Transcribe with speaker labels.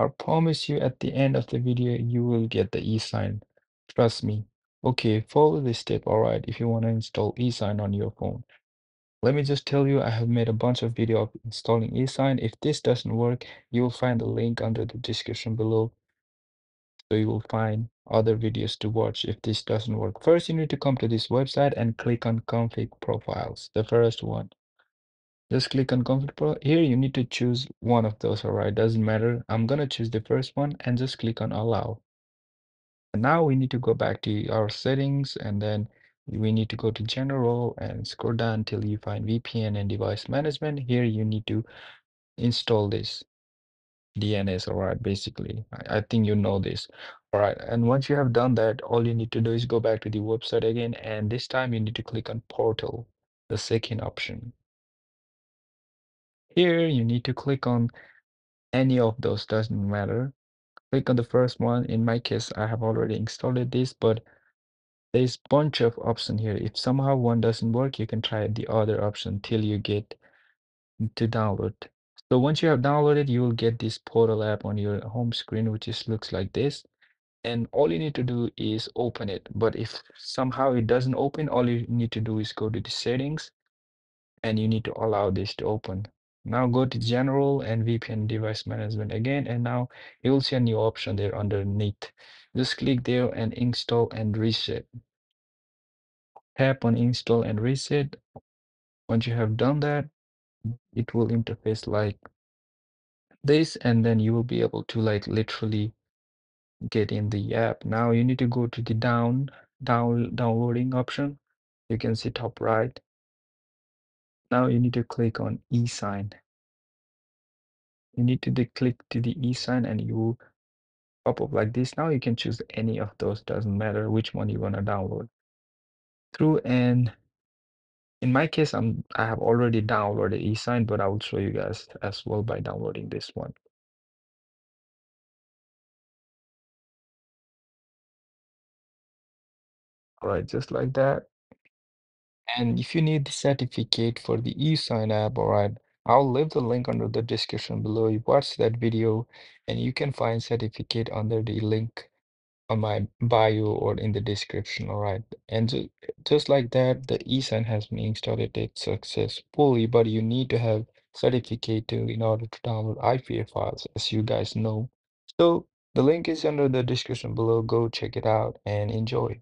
Speaker 1: I promise you at the end of the video, you will get the eSign. Trust me. Okay, follow this step, alright, if you want to install eSign on your phone. Let me just tell you, I have made a bunch of video of installing eSign. If this doesn't work, you will find the link under the description below. So you will find other videos to watch if this doesn't work. First, you need to come to this website and click on config profiles, the first one. Just click on config pro. Here you need to choose one of those, alright, doesn't matter. I'm gonna choose the first one and just click on allow. And now we need to go back to our settings and then we need to go to general and scroll down until you find VPN and device management. Here you need to install this DNS, all right, basically. I, I think you know this. All right, and once you have done that, all you need to do is go back to the website again, and this time you need to click on portal, the second option. Here you need to click on any of those, doesn't matter. Click on the first one. In my case, I have already installed this, but there's bunch of options here. If somehow one doesn't work, you can try the other option till you get to download. So once you have downloaded, you will get this portal app on your home screen, which is looks like this. And all you need to do is open it. But if somehow it doesn't open, all you need to do is go to the settings and you need to allow this to open. Now go to general and VPN device management again, and now you will see a new option there underneath. Just click there and install and reset. Tap on install and reset. Once you have done that, it will interface like this, and then you will be able to like literally get in the app. Now you need to go to the down, down downloading option. You can see top right. Now you need to click on e-sign. You need to click to the e-sign and you pop up like this. Now you can choose any of those, doesn't matter which one you want to download through. And in my case, I'm I have already downloaded e-sign, but I will show you guys as well by downloading this one. All right, just like that. And if you need the certificate for the eSign app, all right, I'll leave the link under the description below. You watch that video and you can find certificate under the link on my bio or in the description, all right? And ju just like that, the eSign has been installed it successfully, but you need to have certificate to in order to download IPA files, as you guys know. So the link is under the description below. Go check it out and enjoy.